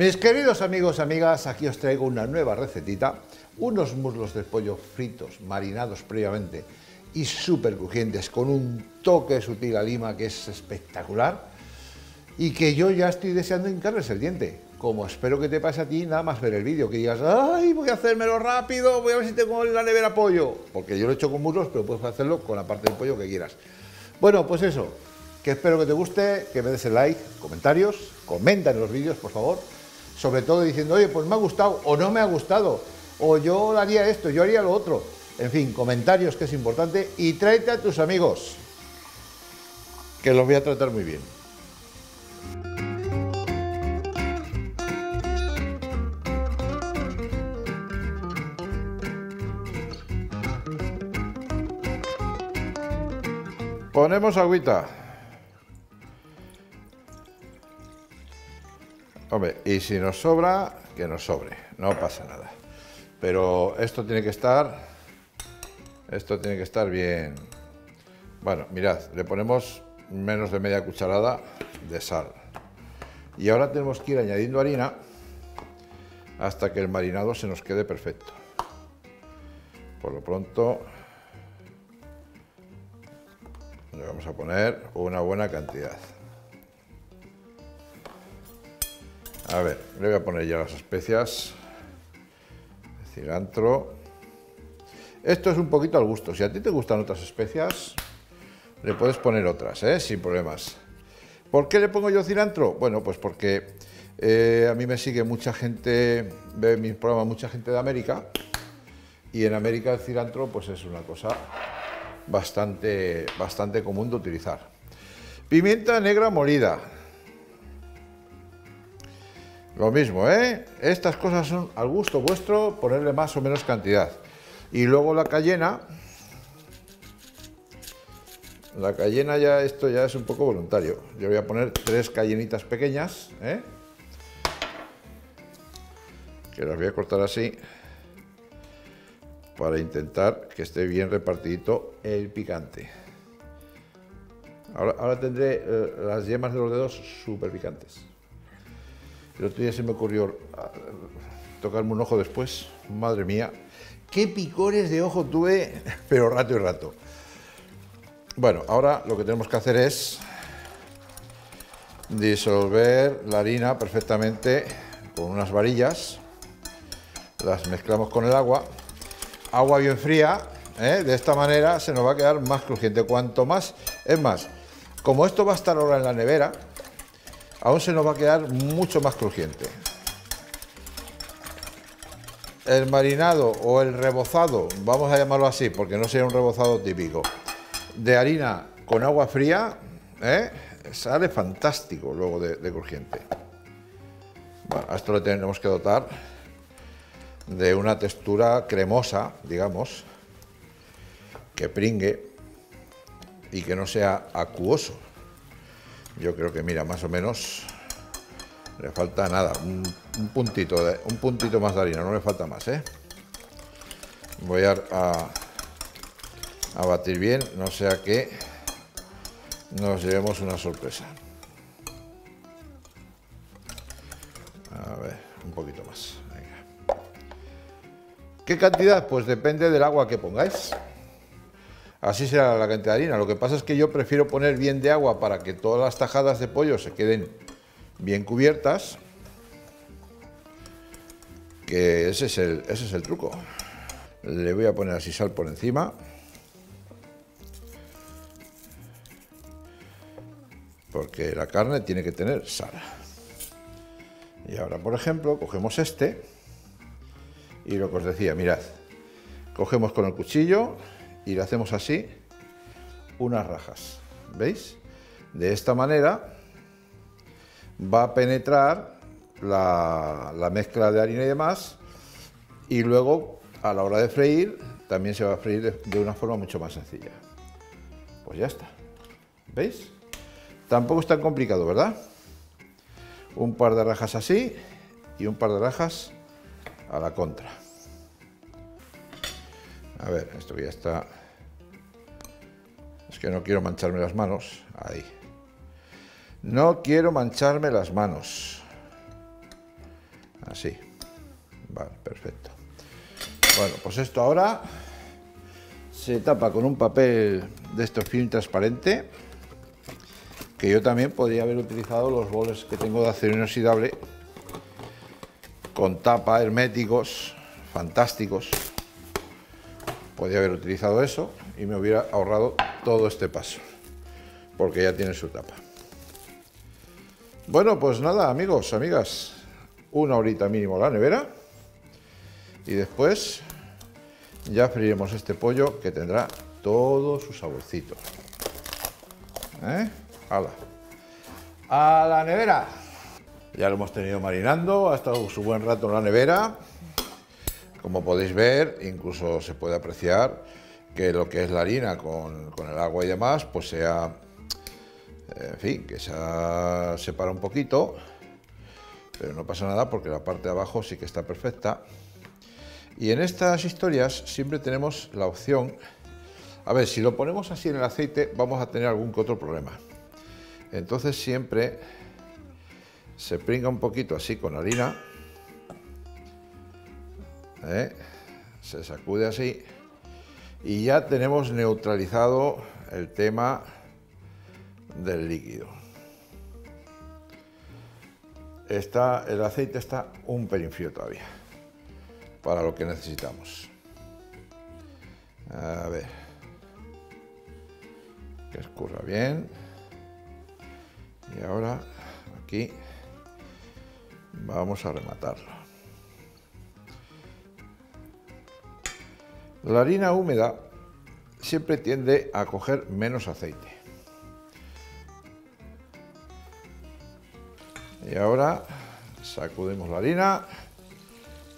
Mis queridos amigos amigas, aquí os traigo una nueva recetita, unos muslos de pollo fritos, marinados previamente y súper crujientes, con un toque sutil a lima que es espectacular y que yo ya estoy deseando hincarles el diente. Como espero que te pase a ti, nada más ver el vídeo, que digas, ay, voy a hacérmelo rápido, voy a ver si tengo en la nevera pollo, porque yo lo he hecho con muslos, pero puedes hacerlo con la parte del pollo que quieras. Bueno, pues eso, que espero que te guste, que me des el like, comentarios, comenta en los vídeos, por favor, sobre todo diciendo, oye, pues me ha gustado o no me ha gustado, o yo haría esto, yo haría lo otro. En fin, comentarios que es importante y tráete a tus amigos, que los voy a tratar muy bien. Ponemos agüita. Hombre, y si nos sobra, que nos sobre, no pasa nada. Pero esto tiene que estar, esto tiene que estar bien. Bueno, mirad, le ponemos menos de media cucharada de sal. Y ahora tenemos que ir añadiendo harina hasta que el marinado se nos quede perfecto. Por lo pronto, le vamos a poner una buena cantidad. A ver, le voy a poner ya las especias. Cilantro. Esto es un poquito al gusto. Si a ti te gustan otras especias, le puedes poner otras, ¿eh? sin problemas. ¿Por qué le pongo yo cilantro? Bueno, pues porque eh, a mí me sigue mucha gente, ve mis programas mucha gente de América, y en América el cilantro pues es una cosa bastante, bastante común de utilizar. Pimienta negra molida, lo mismo, ¿eh? Estas cosas son al gusto vuestro, ponerle más o menos cantidad. Y luego la cayena. La cayena ya, esto ya es un poco voluntario. Yo voy a poner tres cayenitas pequeñas, ¿eh? Que las voy a cortar así para intentar que esté bien repartidito el picante. Ahora, tendré eh, las yemas de los dedos súper picantes. El otro día se me ocurrió ah, tocarme un ojo después. Madre mía, qué picores de ojo tuve, pero rato y rato. Bueno, ahora lo que tenemos que hacer es disolver la harina perfectamente con unas varillas. Las mezclamos con el agua. Agua bien fría, ¿eh? de esta manera se nos va a quedar más crujiente. Cuanto más, es más, como esto va a estar ahora en la nevera, aún se nos va a quedar mucho más crujiente. El marinado o el rebozado, vamos a llamarlo así, porque no sería un rebozado típico, de harina con agua fría, ¿eh? sale fantástico luego de, crujiente. A esto le tenemos que dotar de una textura cremosa, digamos, que pringue y que no sea acuoso. Yo creo que, mira, más o menos le falta nada, un, puntito, un puntito más de harina, no le falta más, ¿eh? Voy a, a, batir bien, no sea que nos llevemos una sorpresa. A ver, un poquito más. ¿Qué cantidad? Pues depende del agua que pongáis así será la cantidad de harina. Lo que pasa es que yo prefiero poner bien de agua para que todas las tajadas de pollo se queden bien cubiertas, que ese es el, ese es el truco. Le voy a poner así sal por encima. Porque la carne tiene que tener sal. Y ahora, por ejemplo, cogemos este y lo que os decía, mirad, cogemos con el cuchillo y le hacemos así unas rajas. ¿Veis? De esta manera va a penetrar la, mezcla de harina y demás y luego a la hora de freír también se va a freír de, de una forma mucho más sencilla. Pues ya está. ¿Veis? Tampoco es tan complicado, ¿verdad? Un par de rajas así y un par de rajas a la contra. A ver, esto ya está... Es que no quiero mancharme las manos. Ahí. No quiero mancharme las manos. Así. Vale, perfecto. Bueno, pues esto ahora se tapa con un papel de estos film transparente, que yo también podría haber utilizado los boles que tengo de acero inoxidable con tapa, herméticos, fantásticos. Podría haber utilizado eso y me hubiera ahorrado todo este paso, porque ya tiene su tapa. Bueno, pues nada, amigos, amigas, una horita mínimo la nevera y después ya freiremos este pollo que tendrá todo su saborcito. ¿Eh? A la nevera. Ya lo hemos tenido marinando, ha estado su buen rato en la nevera. Como podéis ver, incluso se puede apreciar que lo que es la harina con, el agua y demás, pues sea, en fin, que se separa un poquito, pero no pasa nada porque la parte de abajo sí que está perfecta. Y en estas historias siempre tenemos la opción, a ver, si lo ponemos así en el aceite vamos a tener algún que otro problema. Entonces siempre se pringa un poquito así con harina, ¿eh? se sacude así y ya tenemos neutralizado el tema del líquido. Está, el aceite está un pelín frío todavía para lo que necesitamos. A ver, que escurra bien. Y ahora aquí vamos a rematarlo. La harina húmeda siempre tiende a coger menos aceite. Y ahora sacudimos la harina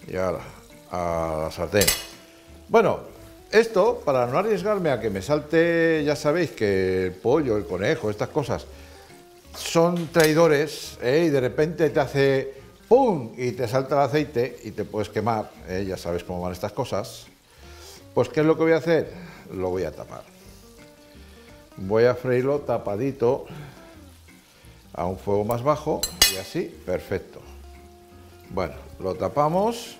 y ahora a la sartén. Bueno, esto para no arriesgarme a que me salte, ya sabéis que el pollo, el conejo, estas cosas son traidores ¿eh? y de repente te hace ¡pum! y te salta el aceite y te puedes quemar, ¿eh? ya sabes cómo van estas cosas. Pues ¿qué es lo que voy a hacer? Lo voy a tapar. Voy a freírlo tapadito a un fuego más bajo y así, perfecto. Bueno, lo tapamos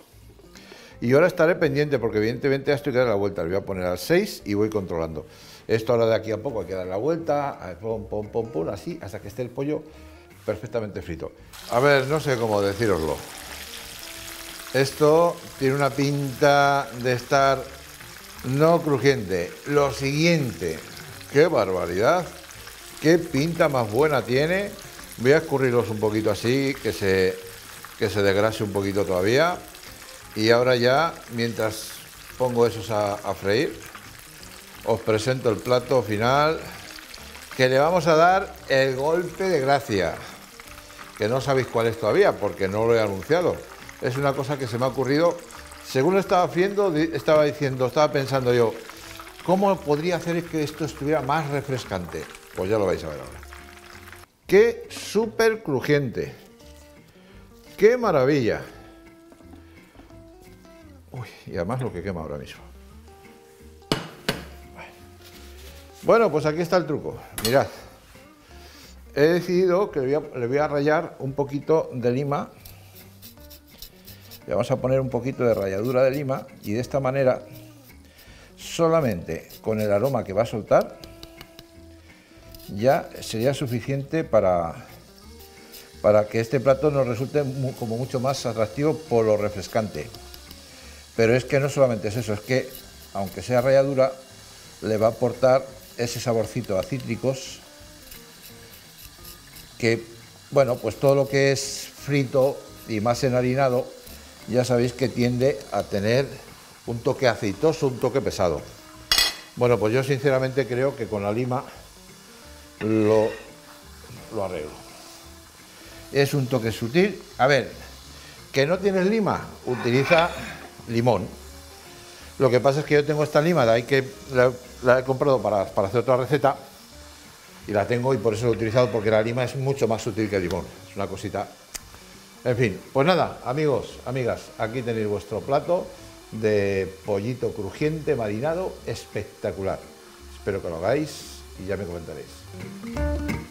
y ahora estaré pendiente porque evidentemente esto hay que dar la vuelta. Le voy a poner al 6 y voy controlando. Esto ahora de aquí a poco hay que dar la vuelta, pum, pum, pum, pum, así, hasta que esté el pollo perfectamente frito. A ver, no sé cómo deciroslo. Esto tiene una pinta de estar no crujiente. Lo siguiente, qué barbaridad, qué pinta más buena tiene. Voy a escurrirlos un poquito así, que se, que se desgrase un poquito todavía. Y ahora ya, mientras pongo esos a, a freír, os presento el plato final que le vamos a dar el golpe de gracia, que no sabéis cuál es todavía porque no lo he anunciado. Es una cosa que se me ha ocurrido, según lo estaba haciendo, estaba diciendo, estaba pensando yo, ¿cómo podría hacer que esto estuviera más refrescante? Pues ya lo vais a ver ahora. ¡Qué súper crujiente! ¡Qué maravilla! Uy, y además lo que quema ahora mismo. Bueno, pues aquí está el truco. Mirad. He decidido que le voy, a, rayar un poquito de lima. Le vamos a poner un poquito de ralladura de lima y de esta manera, solamente con el aroma que va a soltar, ya sería suficiente para, para que este plato nos resulte como mucho más atractivo por lo refrescante. Pero es que no solamente es eso, es que aunque sea ralladura, le va a aportar ese saborcito a cítricos que, bueno, pues todo lo que es frito y más enharinado, ya sabéis que tiende a tener un toque aceitoso, un toque pesado. Bueno, pues yo sinceramente creo que con la lima lo, lo arreglo. Es un toque sutil. A ver, que no tienes lima, utiliza limón. Lo que pasa es que yo tengo esta lima, de ahí que la he comprado para, hacer otra receta y la tengo y por eso lo he utilizado porque la lima es mucho más sutil que el limón. Es una cosita. En fin, pues nada, amigos, amigas, aquí tenéis vuestro plato de pollito crujiente marinado espectacular. Espero que lo hagáis y ya me comentaréis.